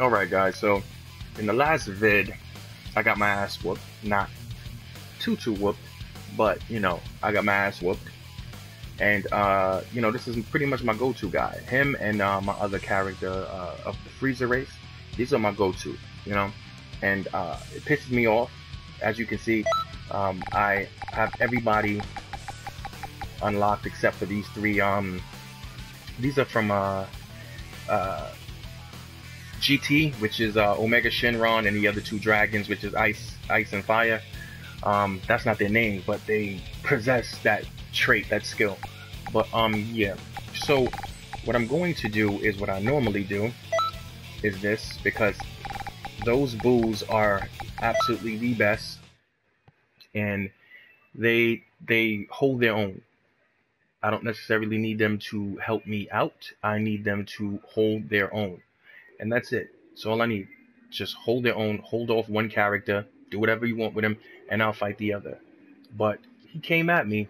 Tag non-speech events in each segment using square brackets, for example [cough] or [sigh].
Alright guys, so in the last vid, I got my ass whooped. Not too too whooped, but you know, I got my ass whooped. And uh, you know, this is pretty much my go-to guy. Him and uh, my other character uh, of the Frieza race. These are my go-to, you know. And uh, it pisses me off. As you can see, um, I have everybody unlocked except for these three. Um, these are from uh, uh, GT, which is uh, Omega Shenron, and the other two dragons, which is Ice, Ice and Fire. Um, that's not their name, but they possess that trait, that skill. But um, yeah. So what I'm going to do is what I normally do is this because those bulls are absolutely the best, and they they hold their own. I don't necessarily need them to help me out. I need them to hold their own and that's it. That's all I need. Just hold their own, hold off one character, do whatever you want with him, and I'll fight the other. But he came at me.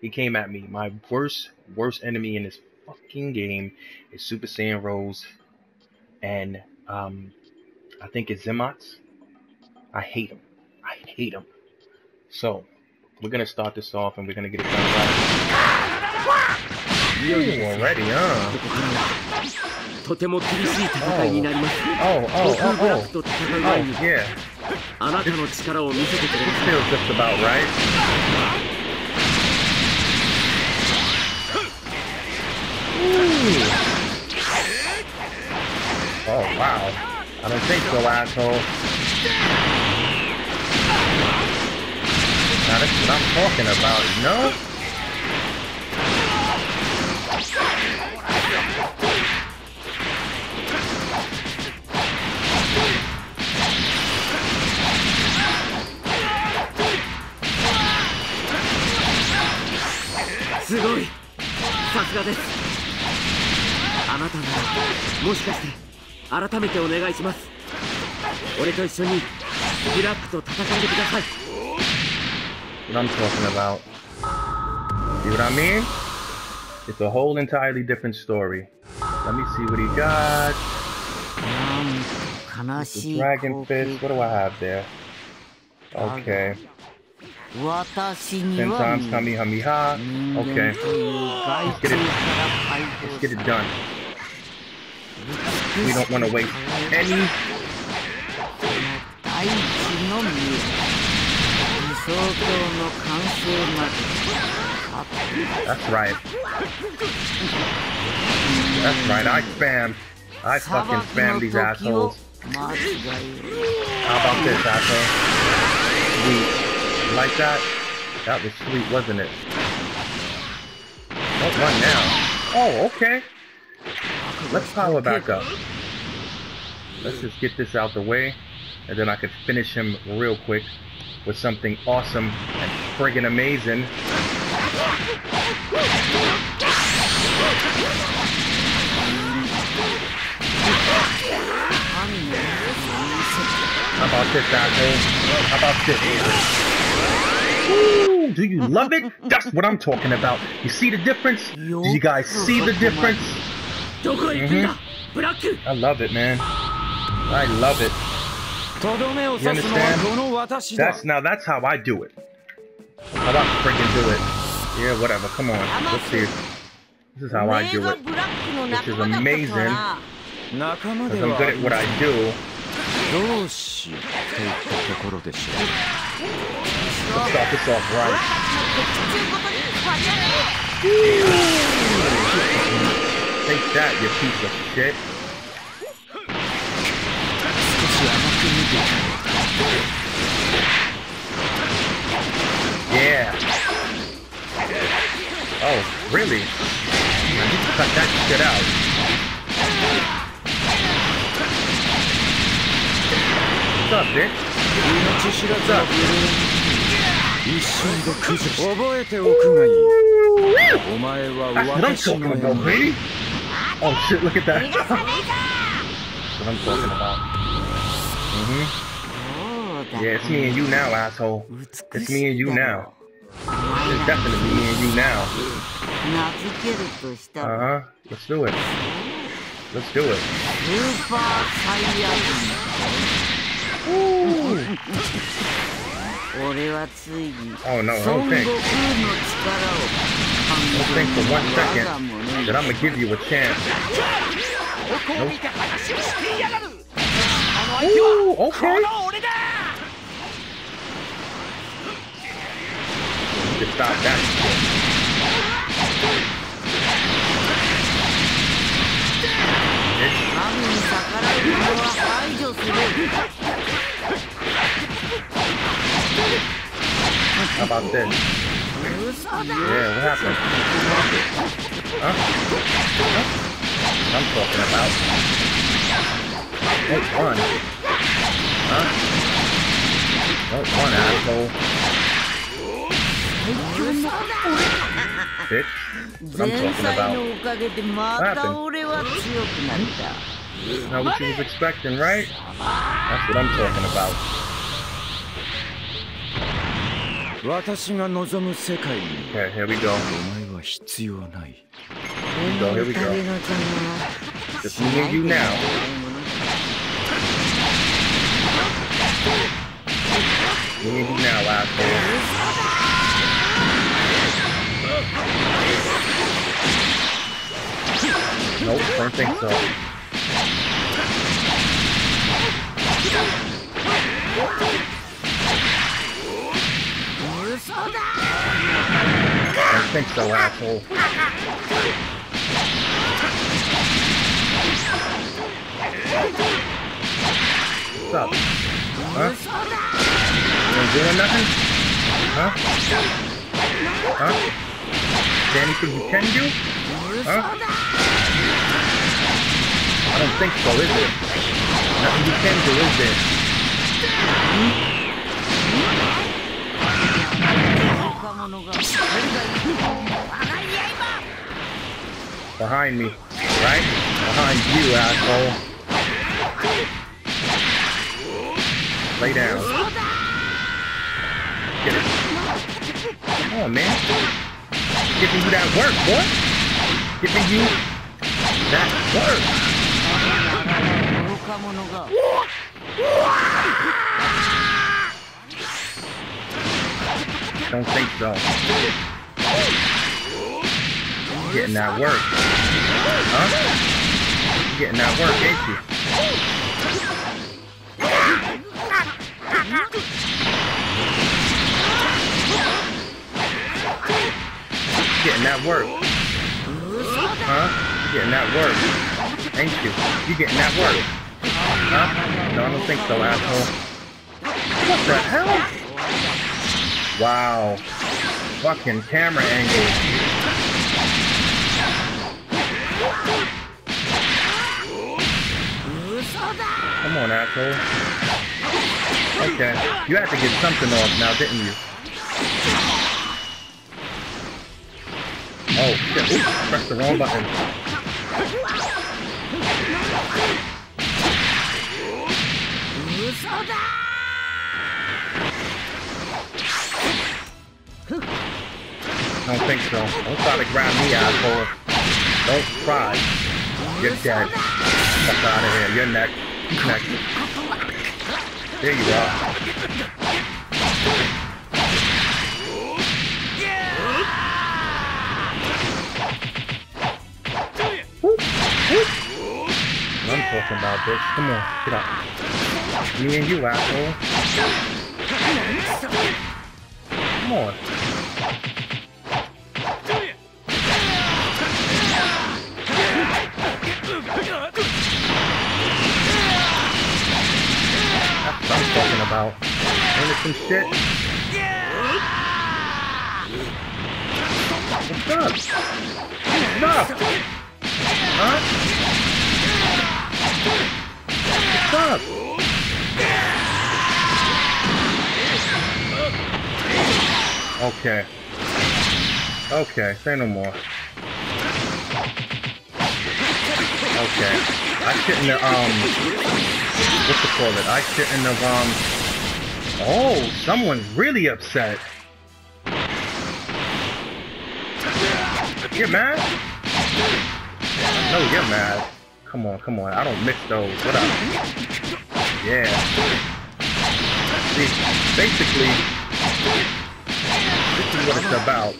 He came at me. My worst, worst enemy in this fucking game is Super Saiyan Rose, and um, I think it's Zamasu. I hate him. I hate him. So we're gonna start this off, and we're gonna get it done right. You already, huh? とても厳しい戦いになります。もしかして改めてお願いします俺と一緒にブラックと戦ってください What I'm talking about. See what I mean? It's a whole entirely different story. Let me see what he got. 悲 The しい dragon 光 fist. 景 What do I have there? Okay. 私に Ten は times 間 Okay. という害虫から解 Let's 放 get it done. We don't want to wait any. That's right. That's right, I spam. I fucking spam these assholes. How about this, asshole? Sweet. Like that? That was sweet, wasn't it? Don't run now. Oh, okay. Let's power back up. Let's just get this out the way, and then I could finish him real quick with something awesome and friggin' amazing. How about this, asshole? How about this? Ooh, do you love it? That's what I'm talking about. You see the difference? Do you guys see the difference? Mm -hmm. I love it, man. I love it. You understand? That's now that's how I do it. How about freaking do it. Yeah, whatever. Come on. Let's see. This is how I do it. Which is amazing. Because I'm good at what I do. Let's start this off right. Take that, you piece of shit. 少し甘く見て Yeah. Oh, really? I need to cut that shit out. What's up, bitch? 命知らずの一瞬で駆除し覚えておくがいいお前は私の baby. Oh shit, look at that. That's what I'm talking about. Mm hmm Yeah, it's me and you now, asshole. It's me and you now. It's definitely me and you now. Uh-huh. Let's do it. Let's do it. Ooh. Oh no, I will think for one second that I'm gonna give you a chance. Nope. Ooh, okay. Just stop that. How about this? Yeah, what happened? Huh? huh? I'm talking about. Don't run. Huh? Don't run, asshole. Bitch. What I'm talking about. What happened? Not what she was expecting, right? That's what I'm talking about. 私が望む世界に Okay, here we go. お前は必要ない Here we go, here we go. 食べなきゃな Just me and you now. Me and you now, asshole. Nope, don't think so. Don't think so, asshole. What's up? Huh? You ain't doing nothing? Huh? Huh? Is there anything you can do? Huh? I don't think so, is there? Nothing you can do, is there? Hmm? Behind me, right? Behind you, asshole. Lay down. Get it. Come on, man. Giving you that work, boy. Giving you that work. Don't think so. You Getting that work. Huh? You Getting that work, ain't you? Getting that work. Huh? Getting that work. Ain't you? You getting that work. Huh? No, I don't think so, asshole. What the hell? Wow. Fucking camera angle. Come on, asshole. Okay. You had to get something off now, didn't you? Oh, shit. Ooh, pressed the wrong button. Don't think so. Don't try to grab me, asshole. Don't try. You're dead. Fuck out of here. You're next. Next. There you are. Whoop. I'm talking about, bitch. Come on, get up. Me and you, asshole. Come on. It some shit? Huh? Up? Okay. Okay, say no more. Okay. I shouldn't have, um, what's it called it? I shouldn't have, um, oh, someone's really upset. You're mad? No, you're mad. Come on, come on. I don't miss those. What up? Yeah. See, basically, this is what it's about.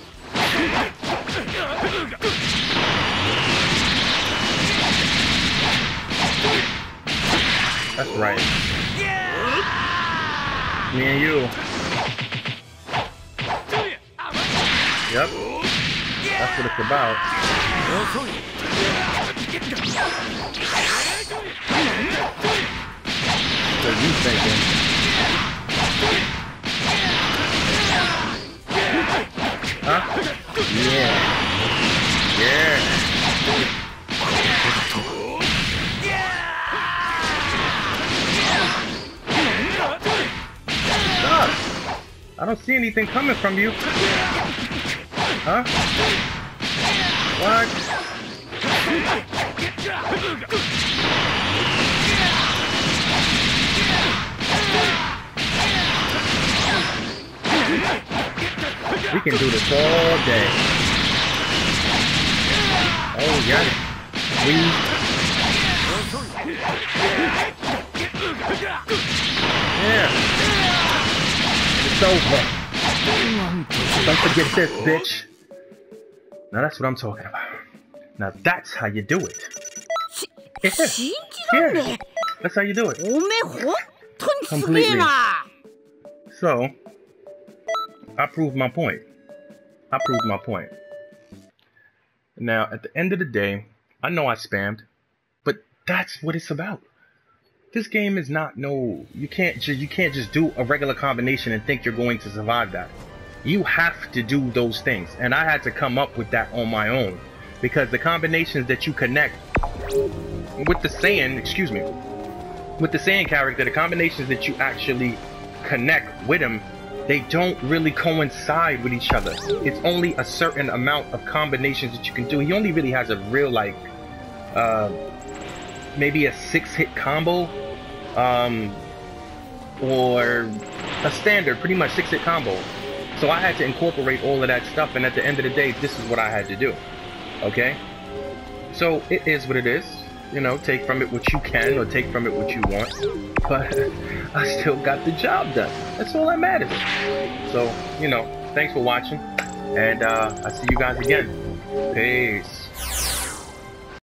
That's right. Me and you. Yep. That's what it's about. What are you thinking? Huh? Yeah. Yeah. Don't see anything coming from you. Huh? What? We can do this all day. Oh, yeah. We. Yeah it's over. Don't forget this, bitch. Now that's what I'm talking about. Now that's how you do it. Yeah. yeah. That's how you do it. Completely. So, I proved my point. I proved my point. Now, at the end of the day, I know I spammed, but that's what it's about. This game is not no. You can't just you can't just do a regular combination and think you're going to survive that. You have to do those things, and I had to come up with that on my own because the combinations that you connect with the Saiyan, excuse me, with the Saiyan character, the combinations that you actually connect with him, they don't really coincide with each other. It's only a certain amount of combinations that you can do. He only really has a real like uh maybe a six hit combo. Um or a standard, pretty much six hit combo. So I had to incorporate all of that stuff and at the end of the day this is what I had to do. Okay? So it is what it is. You know, take from it what you can or take from it what you want. [laughs] But I still got the job done. That's all that matters. So, you know, thanks for watching. And uh, I'll see you guys again. Peace.